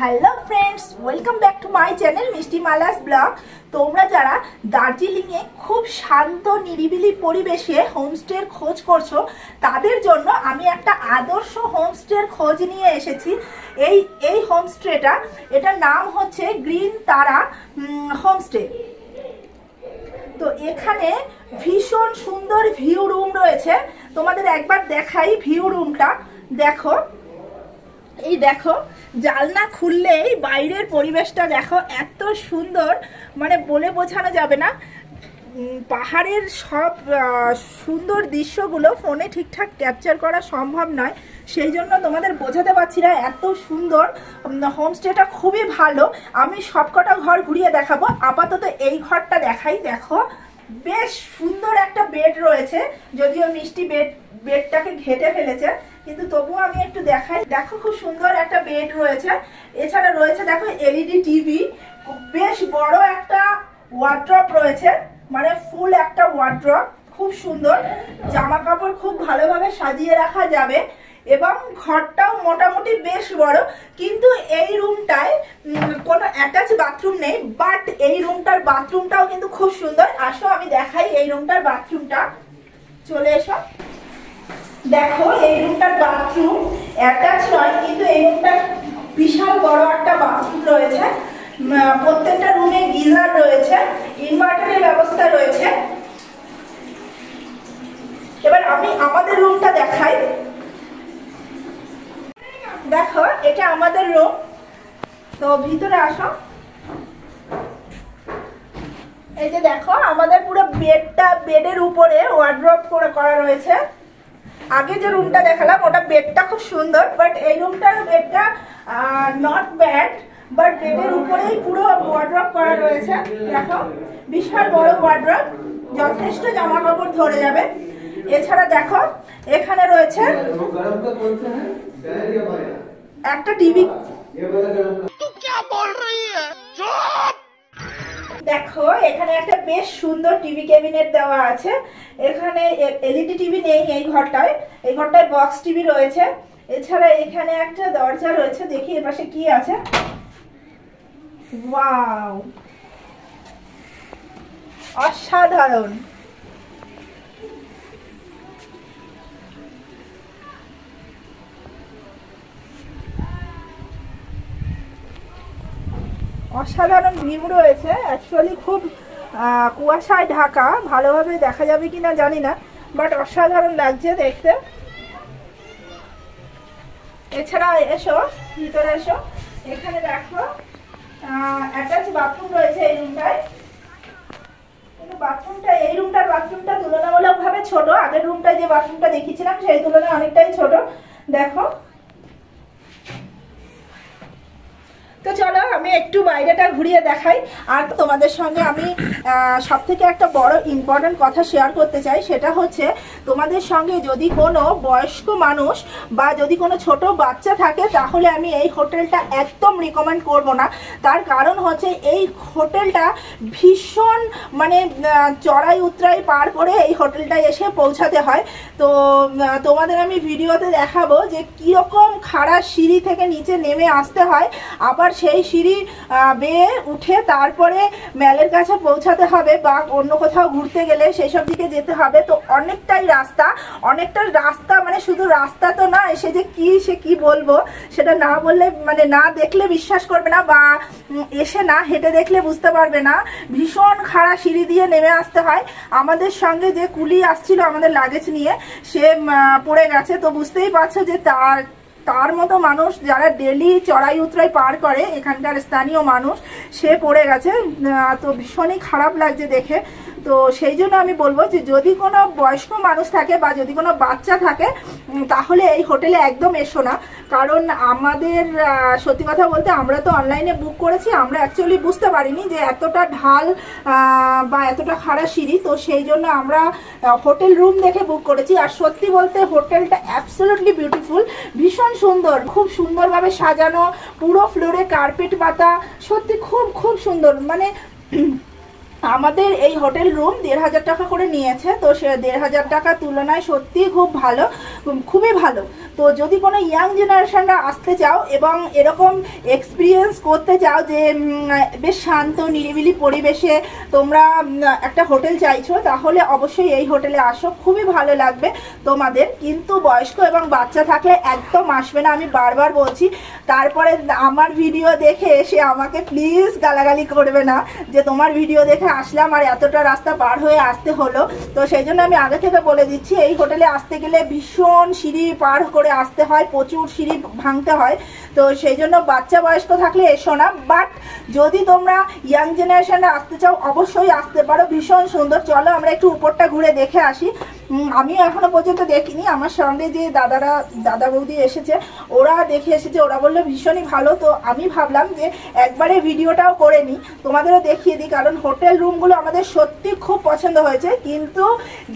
Hello friends welcome back to my channel Mishti Mala's blog তোমরা যারা দার্জিলিংয়ে খুব শান্ত, নিরিবিলি পরিবেশে হোমস্টের খোঁজ করছ, তাদের জন্য আমি একটা আদর্শ হোমস্টের খোঁজ নিয়ে এসেছি। এই এই হোমস্টেটা এটার নাম হচ্ছে গ্রিন তারা হোমস্টে তো এখানে ভীষণ সুন্দর ভিউ রুম রয়েছে। তোমাদের একবার দেখাই ভিউ রুমটা দেখো এই দেখো, জালনা খুললেই বাইরের পরিবেশটা দেখো এত সুন্দর মানে বলে বোঝানো যাবে না। পাহাড়ের সব সুন্দর দৃশ্যগুলো ফোনে ঠিকঠাক ক্যাপচার করা সম্ভব নয়। সেই জন্য তোমাদের বোঝাতে পারছি না এত সুন্দর। হোমস্টেটা খুবই ভালো। আমি সবকটা ঘর ঘুরিয়ে দেখাবো। আপাতত এই ঘরটা দেখাই। দেখো, বেশ সুন্দর একটা বেড রয়েছে। যদিও মিষ্টি বেড বেডটাকে ঘেটে ফেলেছে, কিন্তু তবুও আমি একটু দেখাই। দেখো খুব সুন্দর একটা বেড রয়েছে। এছাড়া রয়েছে, দেখো এলইডি টিভি। বেশ বড় একটা ওয়ার্ড্রপ রয়েছে মানে ফুল একটা ওয়ার্ড্রপ খুব সুন্দর। জামা কাপড় খুব ভালোভাবে সাজিয়ে রাখা যাবে। এবং ঘরটাও মোটামুটি বেশ বড়, কিন্তু এই রুমটায় কোনো অ্যাটাচ বাথরুম নেই বাট এই রুমটার বাথরুমটাও কিন্তু খুব সুন্দর। আসো, আমি দেখাই এই রুমটার বাথরুমটা চলে এসো। দেখো, এই রুমটার বাথরুম অ্যাটাচ নয়, কিন্তু এই রুমটার বিশাল বড় একটা বাথরুম রয়েছে। প্রত্যেকটা রুমে গিজার রয়েছে ইনভার্টারের ব্যবস্থা রয়েছে। এবার আমি আমাদের রুমটা দেখাই। দেখো, এটা আমাদের রুম তো ভিতরে আসো। এই যে দেখো, আমাদের পুরো বেডটা বেডের উপরে ওয়ার্ড্রপ করে করা রয়েছে। আগে যে রুমটা দেখালাম, ওটা বেডটা খুব সুন্দর বাট এই রুমটার বেডটা নট ব্যাড বাট বেডের উপরেই পুরো ওয়ার্ড্রপ করা রয়েছে। দেখো, বিশাল বড় ওয়ার্ড্রপ যথেষ্ট জামা কাপড় ধরে যাবে। এছাড়া দেখো, এখানে রয়েছে একটা টিভি দেখো, এখানে একটা বেশ সুন্দর টিভি ক্যাবিনেট দেওয়া আছে। এখানে এলইডি টিভি নেই এই ঘরটায়। এই ঘরটায় বক্স টিভি রয়েছে। এছাড়া এখানে একটা দরজা রয়েছে। দেখি এপাশে কি আছে। অসাধারণ! অসাধারণ ভিউ রয়েছে। অ্যাকচুয়ালি খুব কুয়াশায় ঢাকা। ভালোভাবে দেখা যাবে কি না জানি না বাট অসাধারণ লাগছে দেখতে। এছাড়া এসো, ভিতরে এসো। এখানে দেখো অ্যাটাচ বাথরুম রয়েছে এই রুমটায় কিন্তু বাথরুমটা এই রুমটার বাথরুমটা তুলনামূলকভাবে ছোট। আগের রুমটায় যে বাথরুমটা দেখিয়েছিলাম, সেই তুলনায় অনেকটাই ছোট। দেখো তো চলো, আমি একটু বাইরেটা ঘুরিয়ে দেখাই। আর তোমাদের সঙ্গে আমি সব থেকে একটা বড় ইম্পর্টেন্ট কথা শেয়ার করতে চাই, সেটা হচ্ছে, তোমাদের সঙ্গে যদি কোনো বয়স্ক মানুষ বা যদি কোনো ছোট বাচ্চা থাকে, তাহলে আমি এই হোটেলটা একদম রিকমেন্ড করব না। তার কারণ হচ্ছে, এই হোটেলটা ভীষণ মানে চড়াই উতরাই পার করে এই হোটেলটায় এসে পৌঁছাতে হয়। তো তোমাদের আমি ভিডিওতে দেখাবো যে কীরকম খাড়া সিঁড়ি থেকে নিচে নেমে আসতে হয়। আবার সেই সিঁড়ি বেয়ে উঠে তারপরে ম্যালের কাছে পৌঁছাতে হবে বা অন্য কোথাও ঘুরতে গেলে সেই সব দিকে যেতে হবে। তো অনেকটাই রাস্তা, অনেকটা রাস্তা মানে শুধু রাস্তা তো নয়, সে যে কি, সে কি বলব সেটা না বললে মানে না দেখলে বিশ্বাস করবে না বা এসে না হেঁটে দেখলে বুঝতে পারবে না। ভীষণ খাড়া সিঁড়ি দিয়ে নেমে আসতে হয়। আমাদের সঙ্গে যে কুলি আসছিল আমাদের লাগেজ নিয়ে, সে পড়ে গেছে। তো বুঝতেই পারছ যে তার তার মতো মানুষ যারা ডেলি চড়াই উতরাই পার করে, এখানকার স্থানীয় মানুষ, সে পড়ে গেছে। তো ভীষণই খারাপ লাগছে দেখে। তো সেই জন্য আমি বলব যে যদি কোনো বয়স্ক মানুষ থাকে বা যদি কোনো বাচ্চা থাকে তাহলে এই হোটেলে একদম এসো না। কারণ আমাদের সত্যি কথা বলতে আমরা তো অনলাইনে বুক করেছি, আমরা অ্যাকচুয়ালি বুঝতে পারিনি যে এতটা ঢাল বা এতটা খাড়া সিঁড়ি। তো সেই জন্য আমরা হোটেল রুম দেখে বুক করেছি। আর সত্যি বলতে হোটেলটা অ্যাবসোলুটলি বিউটিফুল ভীষণ সুন্দর, খুব সুন্দরভাবে সাজানো, পুরো ফ্লোরে কার্পেট পাতা, সত্যি খুব খুব সুন্দর। মানে আমাদের এই হোটেল রুম দেড় হাজার টাকা করে নিয়েছে, তো সে দেড় হাজার টাকার তুলনায় সত্যি খুব ভালো, খুবই ভালো। তো যদি কোনো ইয়াং জেনারেশানরা আসতে চাও এবং এরকম এক্সপিরিয়েন্স করতে চাও যে বেশ শান্ত, নিরিবিলি পরিবেশে তোমরা একটা হোটেল চাইছো, তাহলে অবশ্যই এই হোটেলে আসো, খুবই ভালো লাগবে তোমাদের। কিন্তু বয়স্ক এবং বাচ্চা থাকলে একদম আসবে না, আমি বারবার বলছি। তারপরে আমার ভিডিও দেখে এসে আমাকে প্লিজ গালাগালি করবে না যে তোমার ভিডিও দেখে আসলাম আর এতটা রাস্তা পার হয়ে আসতে হলো। তো সেই জন্য আমি আগে থেকে বলে দিচ্ছি, এই হোটেলে আসতে গেলে ভীষণ সিঁড়ি পার করে আসতে হয়, প্রচুর সিঁড়ি ভাঙতে হয়। তো সেই জন্য বাচ্চা বয়স্ক থাকলে এসো না বাট যদি তোমরা ইয়াং জেনারেশনরা আসতে চাও, অবশ্যই আসতে পারো, ভীষণ সুন্দর। চলো আমরা একটু উপরটা ঘুরে দেখে আসি। আমি এখনও পর্যন্ত দেখিনি। আমার সঙ্গে যে দাদারা, দাদা বৌদি এসেছে, ওরা দেখে এসেছে, ওরা বলল ভীষণই ভালো। তো আমি ভাবলাম যে একবারে ভিডিওটাও করে নিই, তোমাদেরও দেখিয়ে দিই, কারণ হোটেল রুমগুলো আমাদের সত্যি খুব পছন্দ হয়েছে। কিন্তু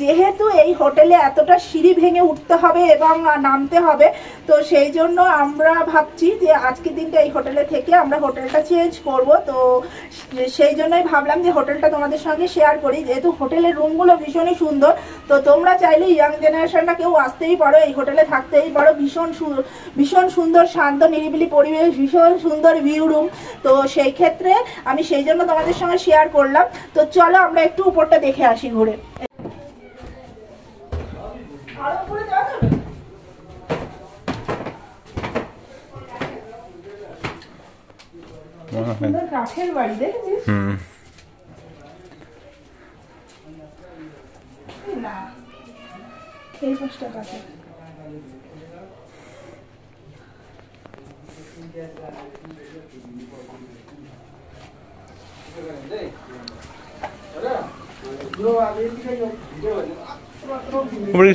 যেহেতু এই হোটেলে এতটা সিঁড়ি ভেঙে উঠতে হবে এবং নামতে হবে, তো সেই জন্য আমরা ভাবছি যে আজকের দিনটা এই হোটেলে থেকে আমরা হোটেলটা চেঞ্জ করব। তো সেই জন্যই ভাবলাম যে হোটেলটা তোমাদের সঙ্গে শেয়ার করি। যেহেতু হোটেলের রুমগুলো ভীষণই সুন্দর, তো তোমরা চাইলে ইয়াং জেনারেশনটা কেউ আসতেই পারো এই হোটেলে থাকতেই পারো। ভীষণ ভীষণ সুন্দর শান্ত নিরিবিলি পরিবেশ ভীষণ সুন্দর ভিউ রুম তো সেই ক্ষেত্রে আমি সেই জন্য তোমাদের সঙ্গে শেয়ার করলাম। তো চলো আমরা একটু উপরটা দেখে আসি ঘুরে। হয় সুন্দর কাঠের বাড়ি দেখেছিস হুম না এই পাঁচটা কাঠের উপরে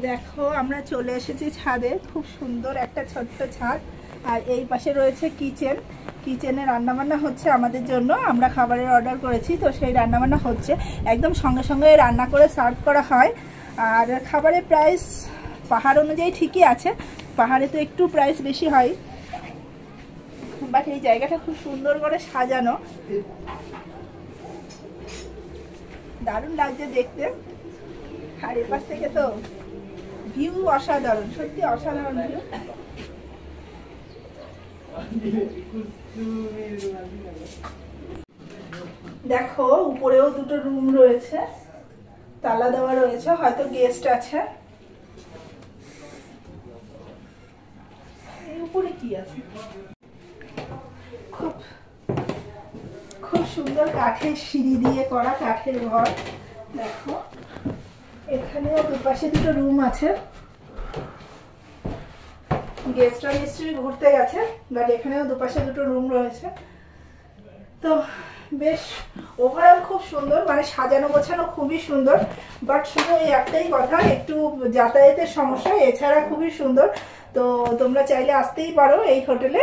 দেখো, আমরা চলে এসেছি ছাদে। খুব সুন্দর একটা ছোট্ট ছাদ। আর এই পাশে রয়েছে কিচেন। কিচেনে রান্নাবান্না হচ্ছে আমাদের জন্য। আমরা খাবারের অর্ডার করেছি, তো সেই রান্নাবান্না হচ্ছে। একদম সঙ্গে সঙ্গে রান্না করে সার্ভ করা হয়। আর খাবারের প্রাইস পাহাড় অনুযায়ী ঠিকই আছে। পাহাড়ে তো একটু প্রাইস বেশি হয়। বাট এই জায়গাটা খুব সুন্দর করে সাজানো। দারুণ লাগছে দেখতে। আর এপাশ থেকে তো ভিউ অসাধারণ, সত্যি অসাধারণ ভিউ। দেখো, উপরেও দুটো রুম রয়েছে, তালা দেওয়া রয়েছে, হয়তো গেস্ট আছে। উপরে কি আছে? খুব খুব সুন্দর কাঠের সিঁড়ি দিয়ে করা কাঠের ঘর, দেখো। এখানেও দুপাশে দুটো রুম আছে। গেস্টরা নিশ্চয়ই ঘুরতে গেছে বাট এখানেও দুপাশে দুটো রুম রয়েছে। তো বেশ ওভারঅল খুব সুন্দর মানে সাজানো গোছানো খুবই সুন্দর বাট শুধু এই একটাই কথা, একটু যাতায়াতের সমস্যা, এছাড়া খুবই সুন্দর। তো তোমরা চাইলে আসতেই পারো এই হোটেলে।